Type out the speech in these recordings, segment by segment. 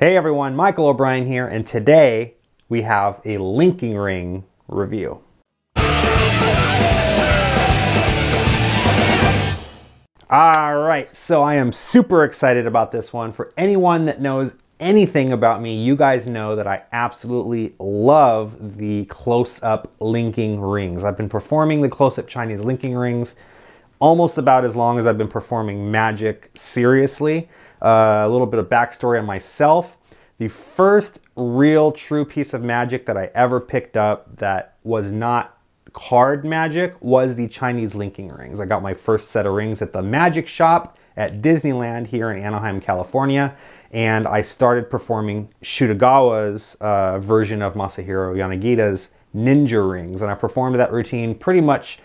Hey everyone, Michael O'Brien here, and today we have a linking ring review. All right, so I am super excited about this one. For anyone that knows anything about me, you guys know that I absolutely love the close-up linking rings. I've been performing the close-up Chinese linking rings almost about as long as I've been performing magic seriously. Uh, a little bit of backstory on myself. The first real true piece of magic that I ever picked up that was not card magic was the Chinese linking rings. I got my first set of rings at the magic shop at Disneyland here in Anaheim, California. And I started performing Shoot Ogawa's uh, version of Masahiro Yanagita's ninja rings. And I performed that routine pretty much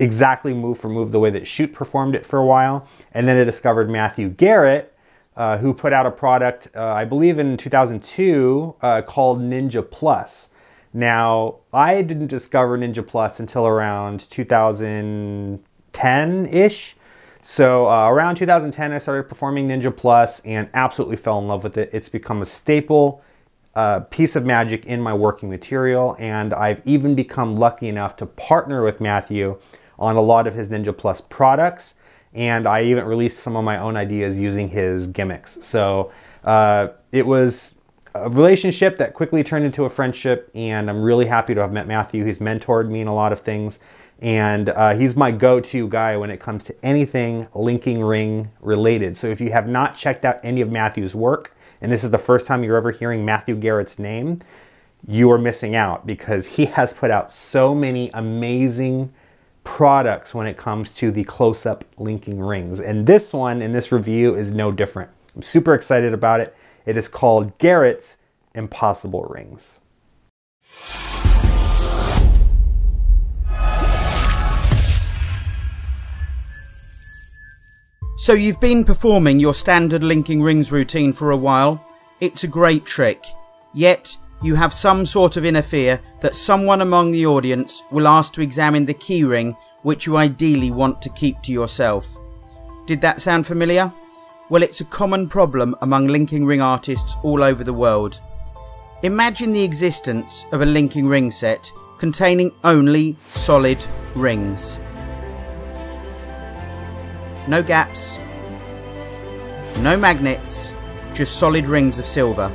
exactly move for move the way that Shoot performed it for a while. And then I discovered Matthew Garrett, uh, who put out a product, uh, I believe in 2002, uh, called Ninja Plus. Now, I didn't discover Ninja Plus until around 2010-ish. So uh, around 2010, I started performing Ninja Plus and absolutely fell in love with it. It's become a staple uh, piece of magic in my working material, and I've even become lucky enough to partner with Matthew on a lot of his Ninja Plus products and I even released some of my own ideas using his gimmicks. So uh, it was a relationship that quickly turned into a friendship, and I'm really happy to have met Matthew. He's mentored me in a lot of things, and uh, he's my go-to guy when it comes to anything linking ring related. So if you have not checked out any of Matthew's work, and this is the first time you're ever hearing Matthew Garrett's name, you are missing out because he has put out so many amazing products when it comes to the close-up linking rings. And this one in this review is no different. I'm super excited about it. It is called Garrett's Impossible Rings. So you've been performing your standard linking rings routine for a while. It's a great trick. Yet you have some sort of inner fear that someone among the audience will ask to examine the keyring which you ideally want to keep to yourself. Did that sound familiar? Well, it's a common problem among linking ring artists all over the world. Imagine the existence of a linking ring set containing only solid rings. No gaps, no magnets, just solid rings of silver.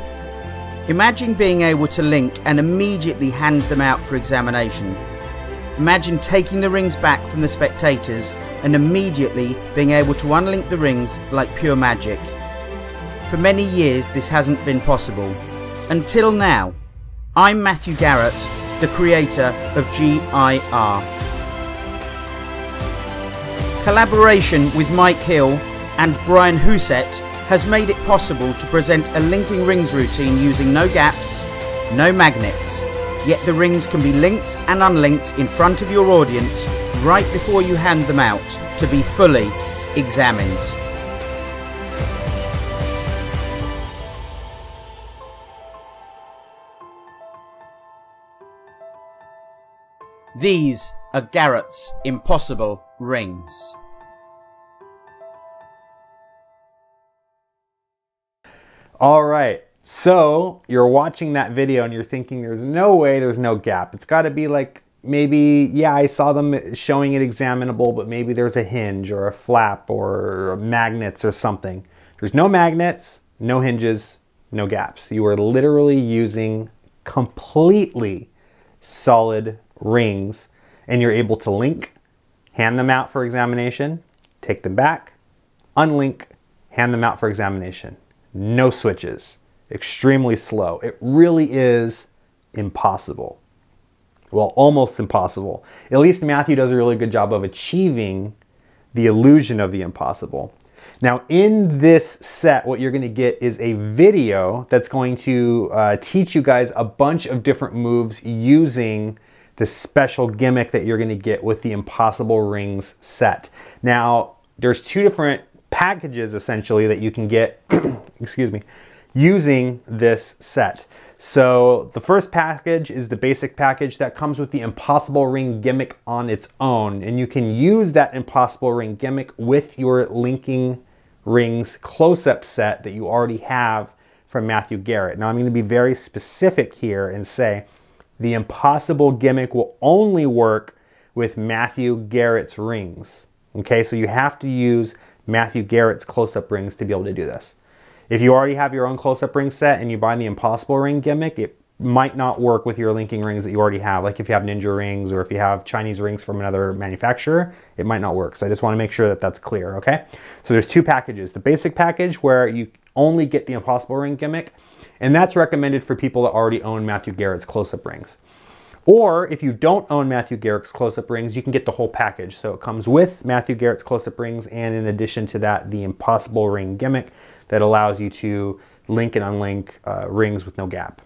Imagine being able to link and immediately hand them out for examination. Imagine taking the rings back from the spectators and immediately being able to unlink the rings like pure magic. For many years this hasn't been possible. Until now. I'm Matthew Garrett, the creator of GIR. Collaboration with Mike Hill and Brian Huset has made it possible to present a linking rings routine using no gaps, no magnets, yet the rings can be linked and unlinked in front of your audience right before you hand them out to be fully examined. These are Garrett's impossible rings. All right. So you're watching that video and you're thinking there's no way there's no gap. It's got to be like maybe, yeah, I saw them showing it examinable, but maybe there's a hinge or a flap or magnets or something. There's no magnets, no hinges, no gaps. You are literally using completely solid rings and you're able to link, hand them out for examination, take them back, unlink, hand them out for examination no switches, extremely slow. It really is impossible. Well, almost impossible. At least Matthew does a really good job of achieving the illusion of the impossible. Now, in this set, what you're gonna get is a video that's going to uh, teach you guys a bunch of different moves using the special gimmick that you're gonna get with the Impossible Rings set. Now, there's two different packages essentially that you can get, excuse me, using this set. So the first package is the basic package that comes with the Impossible Ring gimmick on its own. And you can use that Impossible Ring gimmick with your linking rings close-up set that you already have from Matthew Garrett. Now I'm going to be very specific here and say the impossible gimmick will only work with Matthew Garrett's rings. Okay, so you have to use Matthew Garrett's close-up rings to be able to do this. If you already have your own close-up ring set and you buy the impossible ring gimmick, it might not work with your linking rings that you already have. Like if you have ninja rings or if you have Chinese rings from another manufacturer, it might not work. So I just want to make sure that that's clear, okay? So there's two packages. The basic package where you only get the impossible ring gimmick, and that's recommended for people that already own Matthew Garrett's close-up rings. Or if you don't own Matthew Garrett's close-up rings, you can get the whole package. So it comes with Matthew Garrett's close-up rings and in addition to that, the impossible ring gimmick that allows you to link and unlink uh, rings with no gap.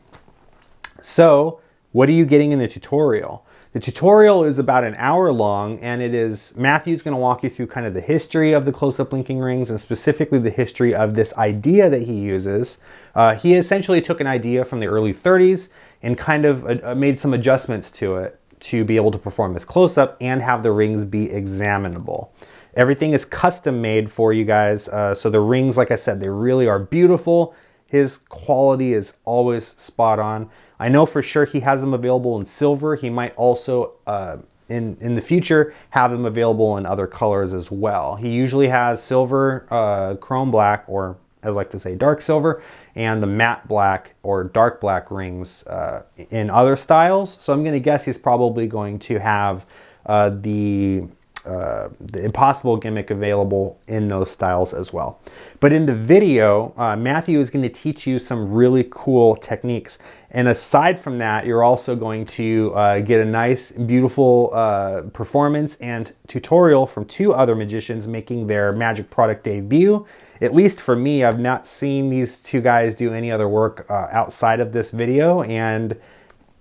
So what are you getting in the tutorial? The tutorial is about an hour long and it is, Matthew's gonna walk you through kind of the history of the close-up linking rings and specifically the history of this idea that he uses. Uh, he essentially took an idea from the early 30s and kind of uh, uh, made some adjustments to it to be able to perform this close-up and have the rings be examinable. Everything is custom made for you guys. Uh, so the rings, like I said, they really are beautiful. His quality is always spot on. I know for sure he has them available in silver. He might also, uh, in, in the future, have them available in other colors as well. He usually has silver, uh, chrome black, or as I like to say, dark silver, and the matte black or dark black rings uh, in other styles. So I'm going to guess he's probably going to have uh, the uh, the impossible gimmick available in those styles as well. But in the video, uh, Matthew is going to teach you some really cool techniques. And aside from that, you're also going to uh, get a nice, beautiful uh, performance and tutorial from two other magicians making their magic product debut. At least for me, I've not seen these two guys do any other work uh, outside of this video. And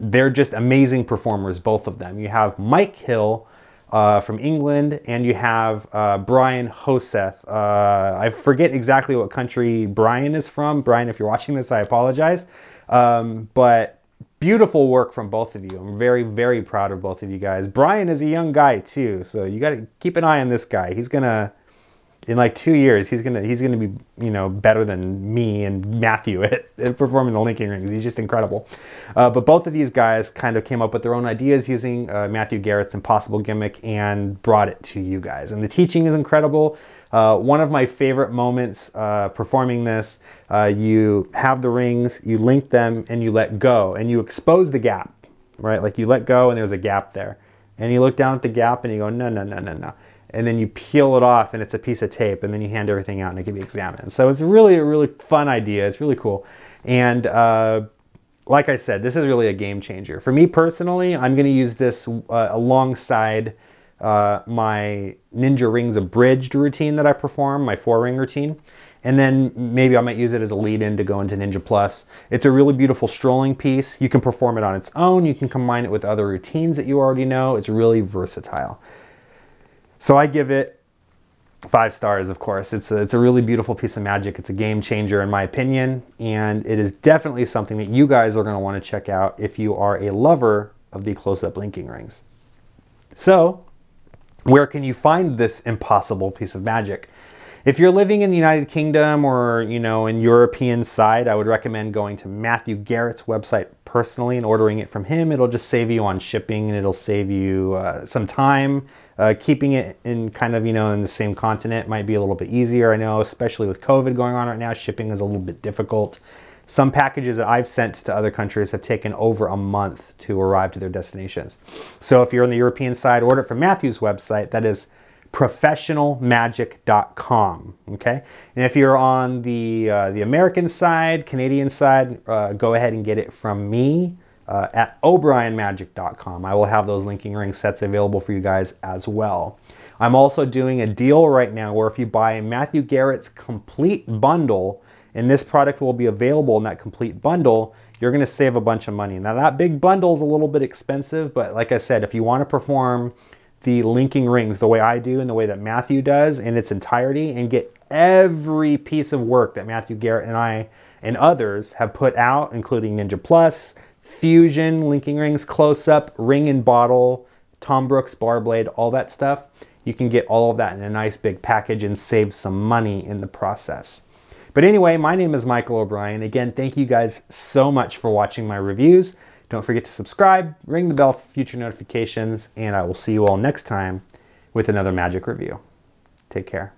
they're just amazing performers, both of them. You have Mike Hill, uh, from England, and you have uh, Brian Hoseth. Uh, I forget exactly what country Brian is from. Brian, if you're watching this, I apologize. Um, but beautiful work from both of you. I'm very, very proud of both of you guys. Brian is a young guy too, so you got to keep an eye on this guy. He's gonna in like two years, he's gonna he's gonna be you know better than me and Matthew at, at performing the linking rings. He's just incredible. Uh, but both of these guys kind of came up with their own ideas using uh, Matthew Garrett's impossible gimmick and brought it to you guys. And the teaching is incredible. Uh, one of my favorite moments uh, performing this, uh, you have the rings, you link them, and you let go, and you expose the gap, right? Like you let go, and there's a gap there, and you look down at the gap, and you go, no, no, no, no, no and then you peel it off and it's a piece of tape and then you hand everything out and it can be examined. So it's really a really fun idea. It's really cool. And uh, like I said, this is really a game changer. For me personally, I'm going to use this uh, alongside uh, my Ninja Rings Abridged routine that I perform, my four ring routine. And then maybe I might use it as a lead in to go into Ninja Plus. It's a really beautiful strolling piece. You can perform it on its own. You can combine it with other routines that you already know. It's really versatile. So I give it five stars, of course. It's a, it's a really beautiful piece of magic. It's a game changer in my opinion, and it is definitely something that you guys are going to want to check out if you are a lover of the close-up linking rings. So, where can you find this impossible piece of magic? If you're living in the United Kingdom or, you know, in European side, I would recommend going to Matthew Garrett's website personally and ordering it from him. It'll just save you on shipping and it'll save you uh, some time. Uh, keeping it in kind of, you know, in the same continent might be a little bit easier. I know, especially with COVID going on right now, shipping is a little bit difficult. Some packages that I've sent to other countries have taken over a month to arrive to their destinations. So if you're on the European side, order it from Matthew's website. That is professionalmagic.com. Okay, and if you're on the uh, the American side, Canadian side, uh, go ahead and get it from me uh, at o'brienmagic.com. I will have those linking ring sets available for you guys as well. I'm also doing a deal right now where if you buy Matthew Garrett's complete bundle, and this product will be available in that complete bundle, you're going to save a bunch of money. Now that big bundle is a little bit expensive, but like I said, if you want to perform the linking rings the way I do and the way that Matthew does in its entirety and get every piece of work that Matthew Garrett and I and others have put out, including Ninja Plus, Fusion, linking rings, close up, ring and bottle, Tom Brooks, bar blade, all that stuff. You can get all of that in a nice big package and save some money in the process. But anyway, my name is Michael O'Brien. Again, thank you guys so much for watching my reviews. Don't forget to subscribe, ring the bell for future notifications, and I will see you all next time with another magic review. Take care.